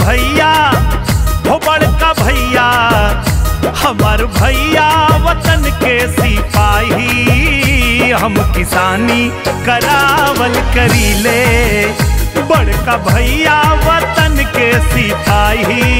भैया हमार भैया वतन के सिपाही। हम किसानी करावल करी ले बड़का भैया, वतन के सिपाही।